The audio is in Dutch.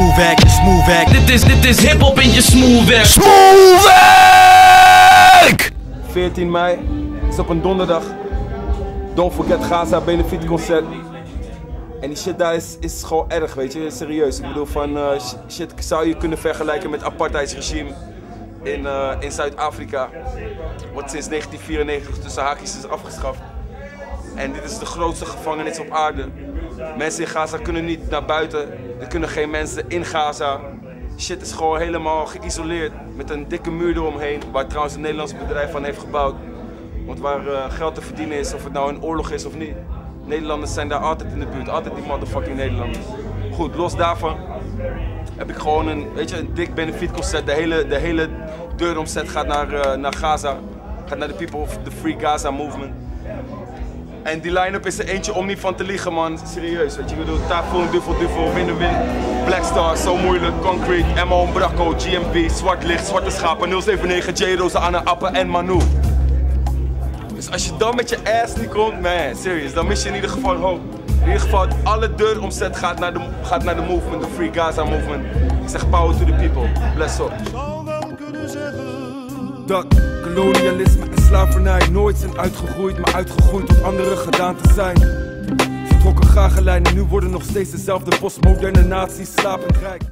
smooth werk. Dit is, dit is hip-hop in je smooth werk! 14 mei is op een donderdag. Don't forget Gaza Benefit concert. En die shit daar is, is gewoon erg, weet je, serieus. Ik bedoel van uh, shit zou je kunnen vergelijken met apartheidsregime in, uh, in Zuid-Afrika. Wat sinds 1994 tussen haakjes is afgeschaft. En dit is de grootste gevangenis op aarde. Mensen in Gaza kunnen niet naar buiten. Er kunnen geen mensen in Gaza. Shit is gewoon helemaal geïsoleerd. Met een dikke muur eromheen. Waar trouwens een Nederlands bedrijf van heeft gebouwd. Want waar uh, geld te verdienen is, of het nou een oorlog is of niet. Nederlanders zijn daar altijd in de buurt. Altijd die motherfucking Nederlanders. Goed, los daarvan heb ik gewoon een, weet je, een dik benefietconcert. De hele, de hele deuromzet gaat naar, uh, naar Gaza. Gaat naar de people of the Free Gaza Movement. En die line-up is er eentje om niet van te liegen, man. Serieus, weet je. Ik bedoel, Typhoon, Duvel, Duvel, Win Blackstar, Zo Moeilijk, Concrete, Emma Bracco, GMB, Zwart Licht, Zwarte Schapen, 079, J, Rosa, Anna, Appen en Manu. Dus als je dan met je ass niet komt, man, serieus, dan mis je in ieder geval hoop. In ieder geval, alle deuromzet gaat naar de, gaat naar de movement, de Free Gaza Movement. Ik zeg power to the people. Bless up. Dat kolonialisme en slavernij nooit zijn uitgegroeid, maar uitgegroeid tot andere gedaan te zijn. Vertrokken graag en nu worden nog steeds dezelfde postmoderne naties slapend rijk.